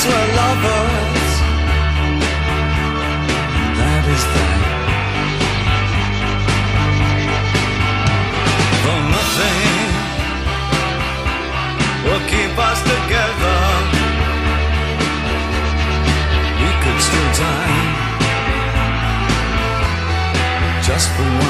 once were lovers. That is that. For nothing will keep us together. We could still die just for one.